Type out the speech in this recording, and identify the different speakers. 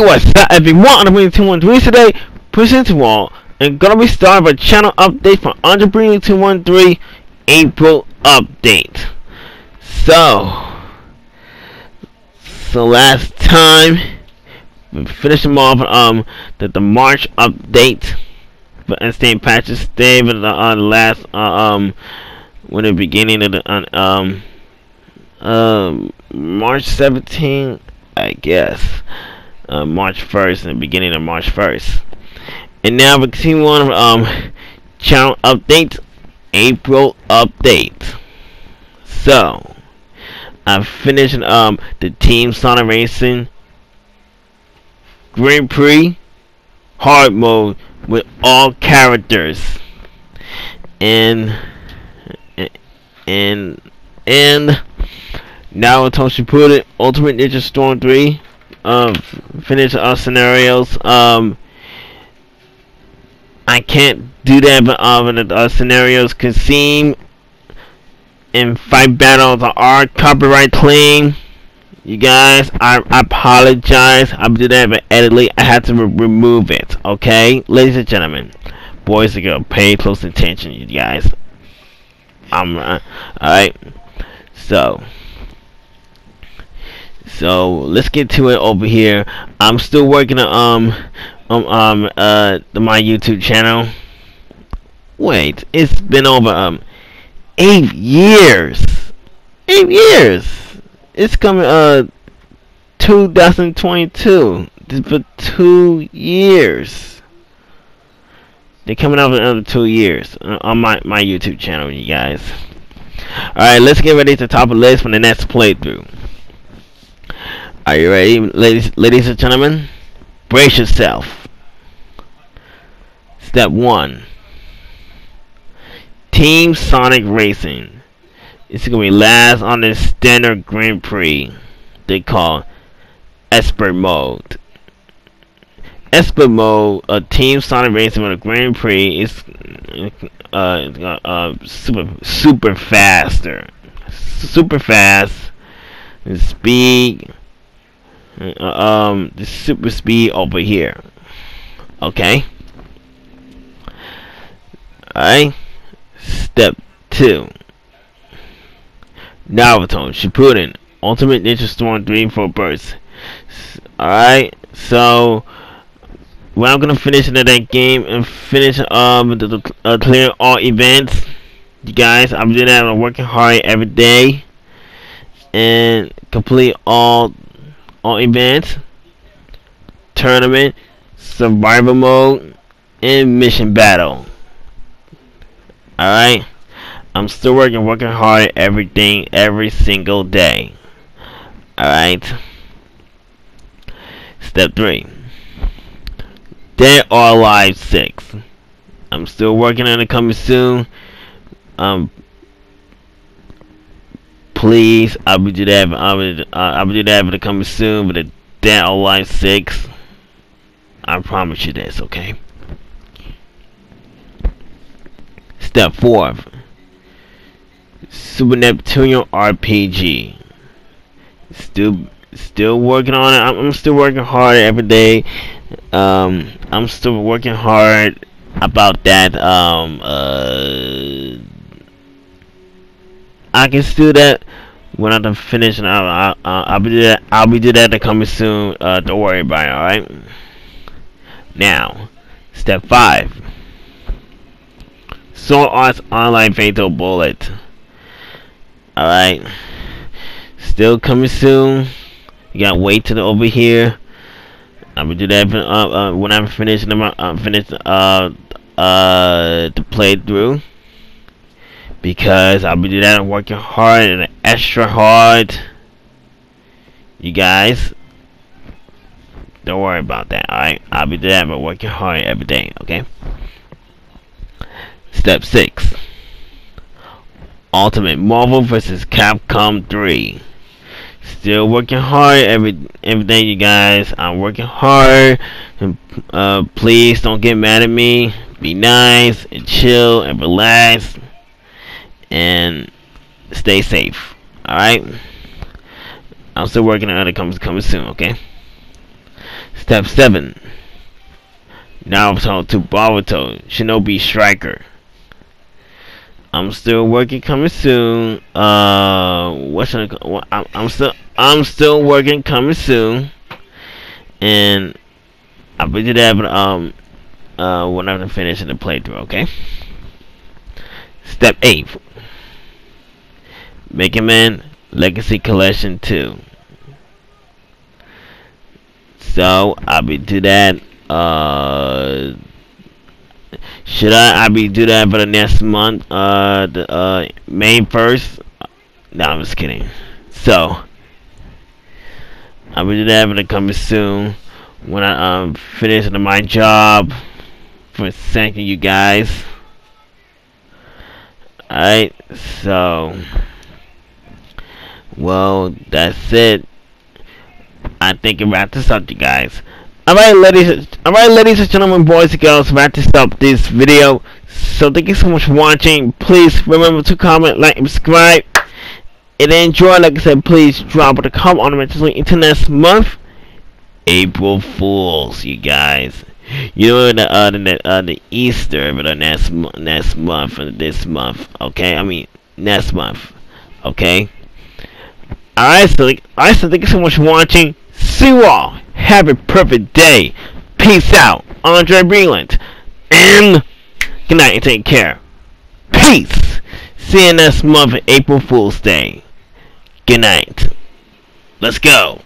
Speaker 1: What's up everyone? I'm bringing 213 today, pushing to all, and gonna be starting a channel update from Andre Breland 213 April update. So, so last time we finished them off um the, the March update and St. Patrick's Day, but the uh, last uh, um when the beginning of the uh, um um March 17th, I guess uh, March 1st and the beginning of March 1st. And now we continue on um channel update, April update. So I finished um the Team Sonic Racing Grand Prix hard mode with all characters and and and now Shippuden Ultimate Ninja Storm 3 um, finish our scenarios. Um, I can't do that, but um, the uh, scenarios seem in fight battles are copyright claim. You guys, I, I apologize. I did that, but editly, I had to re remove it. Okay, ladies and gentlemen, boys and girls, pay close attention, you guys. I'm uh, all right. So. So let's get to it over here. I'm still working on um um um uh my YouTube channel. Wait, it's been over um eight years. Eight years. It's coming uh 2022. For two years. They're coming out in another two years on my my YouTube channel, you guys. All right, let's get ready to top of the list for the next playthrough. Are you ready, ladies, ladies and gentlemen? Brace yourself. Step 1. Team Sonic Racing. It's going to be last on the standard Grand Prix. They call Expert Mode. Expert Mode, a Team Sonic Racing with a Grand Prix is uh, uh, uh, super, super faster. Super fast. Speed um the super speed over here. Okay. Alright. Step two. Naruto Shippuden Ultimate Ninja Storm 3 Full Burst alright so well, I'm gonna finish into that game and finish um the, the uh, clear all events you guys I'm doing that I'm working hard every day and complete all all events, tournament, survival mode, and mission battle. Alright? I'm still working, working hard everything every single day. Alright? Step 3. Dead or Alive 6. I'm still working on it coming soon. Um, please. I'll be doing that. I'll be, uh, I'll be do that for the coming soon. But the Dead or Six. I promise you this, okay? Step four. Super Neptunia RPG. Still, still working on it. I'm, I'm still working hard every day. Um, I'm still working hard about that. Um, uh I can do that when I'm finished. I'll, I'll, I'll be that. I'll be do that to coming soon. Uh, don't worry about it. All right. Now, step five. Sword Arts Online Fatal Bullet. All right. Still coming soon. You gotta wait till over here. I'm gonna do that uh, uh, when I'm finished. I'm uh, finished uh uh the playthrough because I'll be doing that working hard and extra hard. You guys, don't worry about that, alright? I'll be doing that but working hard every day, okay? Step 6 Ultimate Marvel vs. Capcom 3 Still working hard every every day, you guys. I'm working hard. Uh, please don't get mad at me. Be nice and chill and relax and stay safe. Alright? I'm still working on other comes coming soon, okay? Step 7. Now I'm Naruto to Boruto, Shinobi Striker. I'm still working coming soon. Uh, what's I'm, I'm still I'm still working coming soon, and I'll be there. But um, uh, when I'm finished the playthrough. Okay. Step eight. Mega Man Legacy Collection 2. So I'll be do that. Uh, should I? I'll be do that for the next month. Uh, the uh May first. No, I'm just kidding. So I'll be do that for the coming soon when I um finish my job. For thanking you guys. Alright, so well that's it. I think it wraps this up you guys. Alright ladies alright ladies and gentlemen, boys and girls, wrap this up this video. So thank you so much for watching. Please remember to comment, like, and subscribe. And enjoy, like I said, please drop a comment on into next month. April Fools, you guys. You know the uh the uh the Easter but the next next month and this month, okay? I mean next month. Okay? Alright, so alright so thank you so much for watching. See you all. Have a perfect day. Peace out. Andre Breland. And good night and take care. Peace. See you next month, April Fool's Day. Good night. Let's go.